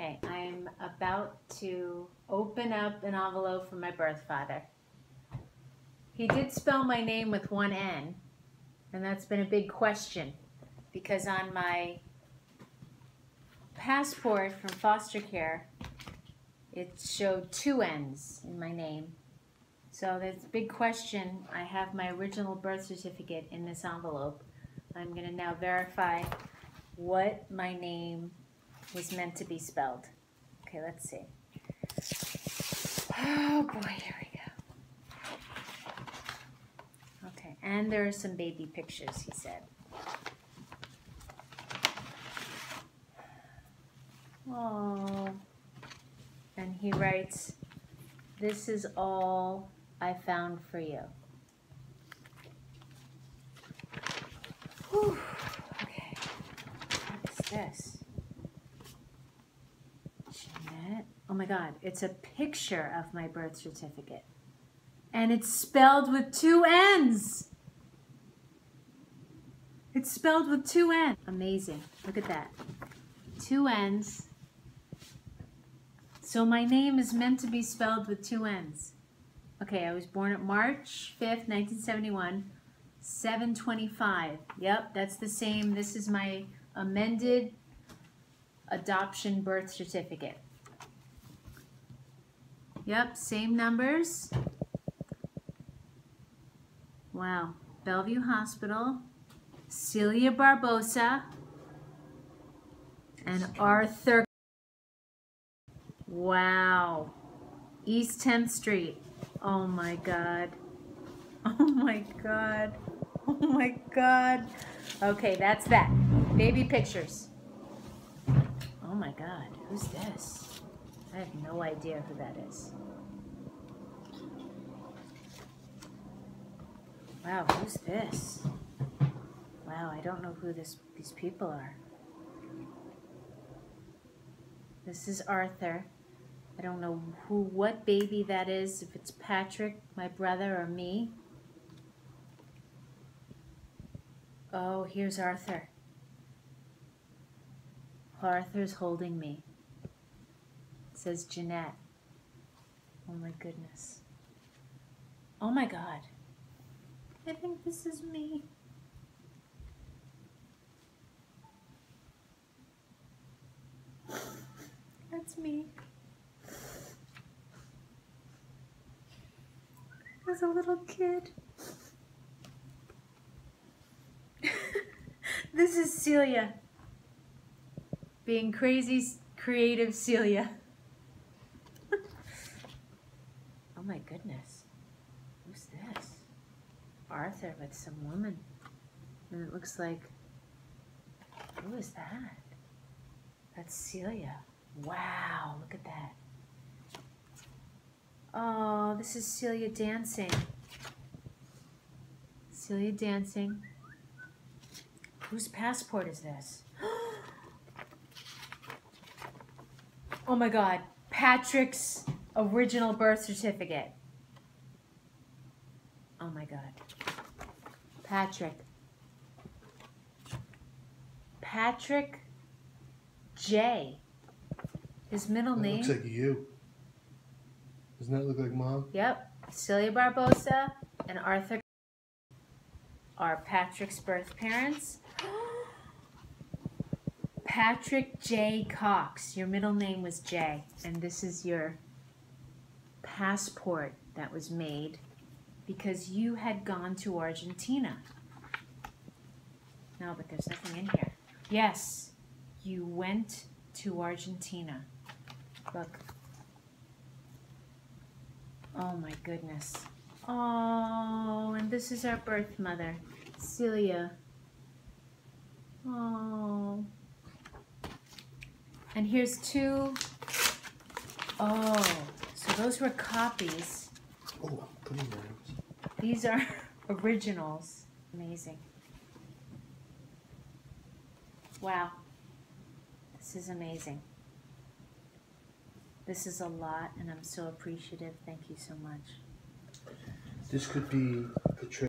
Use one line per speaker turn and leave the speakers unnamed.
Okay, I'm about to open up an envelope from my birth father. He did spell my name with one N, and that's been a big question because on my passport from foster care, it showed two N's in my name. So there's a big question. I have my original birth certificate in this envelope. I'm going to now verify what my name was meant to be spelled. Okay, let's see. Oh boy, here we go. Okay, and there are some baby pictures, he said. Oh, and he writes, This is all I found for you. Whew. Okay, what is this? Jeanette? Oh my God, it's a picture of my birth certificate. And it's spelled with two N's. It's spelled with two N's. Amazing. Look at that. Two N's. So my name is meant to be spelled with two N's. Okay, I was born at March 5th, 1971, 725. Yep, that's the same. This is my amended adoption birth certificate. Yep, same numbers. Wow. Bellevue Hospital, Celia Barbosa, and Arthur. Wow. East 10th Street. Oh my God. Oh my God. Oh my God. Okay, that's that. Baby pictures. Oh my God. Who's this? I have no idea who that is. Wow, who's this? Wow, I don't know who this these people are. This is Arthur. I don't know who, what baby that is, if it's Patrick, my brother, or me. Oh, here's Arthur. Arthur's holding me. Says Jeanette. Oh my goodness. Oh my God. I think this is me. That's me. As a little kid. this is Celia. Being crazy, creative Celia. oh my goodness. Who's this? Arthur with some woman. And it looks like, who is that? That's Celia. Wow, look at that. Oh, this is Celia dancing. Celia dancing. Whose passport is this? oh my God, Patrick's original birth certificate. Oh my God. Patrick. Patrick J. His middle
That
name.
looks like you. Doesn't that look like mom?
Yep. Celia Barbosa and Arthur are Patrick's birth parents. Patrick J. Cox. Your middle name was J. And this is your passport that was made because you had gone to Argentina. No, but there's nothing in here. Yes, you went to Argentina. Look. Oh my goodness. Oh, and this is our birth mother, Celia. Oh. And here's two. Oh, so those were copies.
Oh, I'm putting those.
These are originals. Amazing. Wow. This is amazing. This is a lot, and I'm so appreciative. Thank you so much.
This could be a trick.